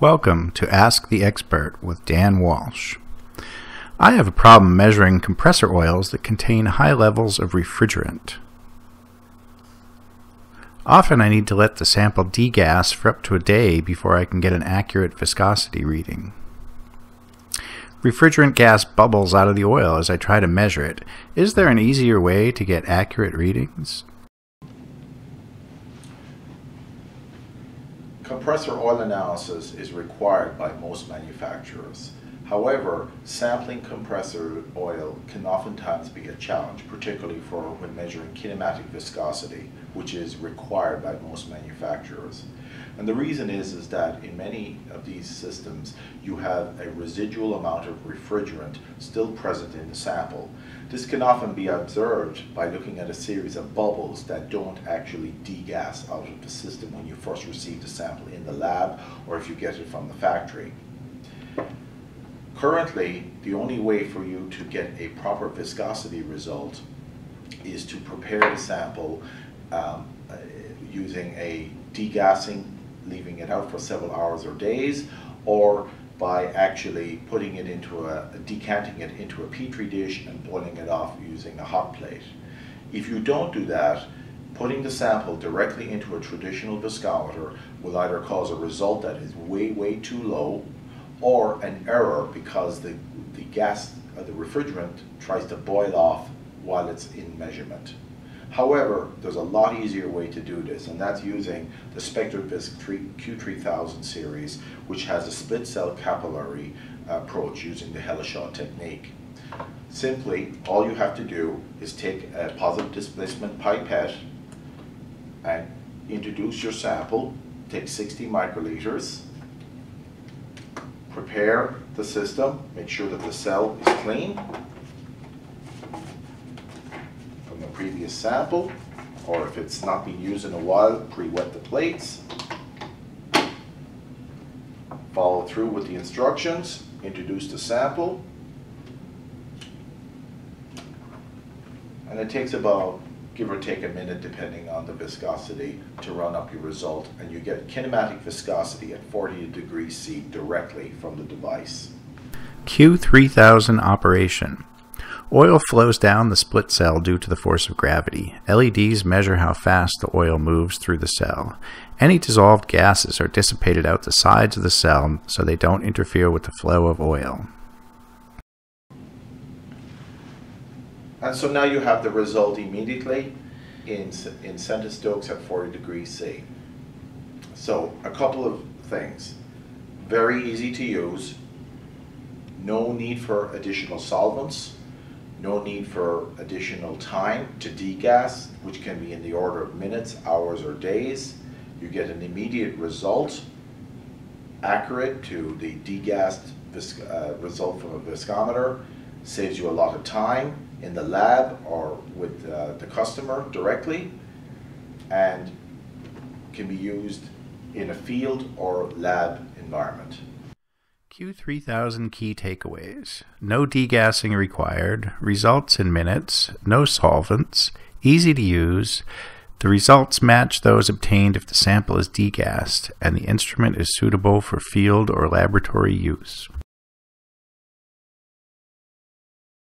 Welcome to Ask the Expert with Dan Walsh. I have a problem measuring compressor oils that contain high levels of refrigerant. Often I need to let the sample degas for up to a day before I can get an accurate viscosity reading. Refrigerant gas bubbles out of the oil as I try to measure it. Is there an easier way to get accurate readings? Compressor oil analysis is required by most manufacturers. However, sampling compressor oil can oftentimes be a challenge, particularly for when measuring kinematic viscosity, which is required by most manufacturers. And the reason is, is that in many of these systems, you have a residual amount of refrigerant still present in the sample. This can often be observed by looking at a series of bubbles that don't actually degas out of the system when you first receive the sample in the lab or if you get it from the factory. Currently, the only way for you to get a proper viscosity result is to prepare the sample um, uh, using a degassing, leaving it out for several hours or days, or by actually putting it into a, decanting it into a petri dish and boiling it off using a hot plate. If you don't do that, putting the sample directly into a traditional viscometer will either cause a result that is way, way too low or an error because the, the gas, uh, the refrigerant tries to boil off while it's in measurement. However, there's a lot easier way to do this, and that's using the SpectroVisc Q3000 series, which has a split cell capillary approach using the Hele-Shaw technique. Simply, all you have to do is take a positive displacement pipette and introduce your sample, take 60 microliters, prepare the system, make sure that the cell is clean from the previous sample, or if it's not been used in a while, pre-wet the plates. Follow through with the instructions, introduce the sample, and it takes about give or take a minute depending on the viscosity to run up your result and you get kinematic viscosity at 40 degrees C directly from the device. Q3000 operation. Oil flows down the split cell due to the force of gravity. LEDs measure how fast the oil moves through the cell. Any dissolved gases are dissipated out the sides of the cell so they don't interfere with the flow of oil. And so now you have the result immediately in, in centistokes at 40 degrees C. So a couple of things. Very easy to use. No need for additional solvents. No need for additional time to degas, which can be in the order of minutes, hours, or days. You get an immediate result, accurate to the degassed uh, result from a viscometer, saves you a lot of time in the lab or with uh, the customer directly and can be used in a field or lab environment. Q3000 key takeaways. No degassing required, results in minutes, no solvents, easy to use. The results match those obtained if the sample is degassed, and the instrument is suitable for field or laboratory use.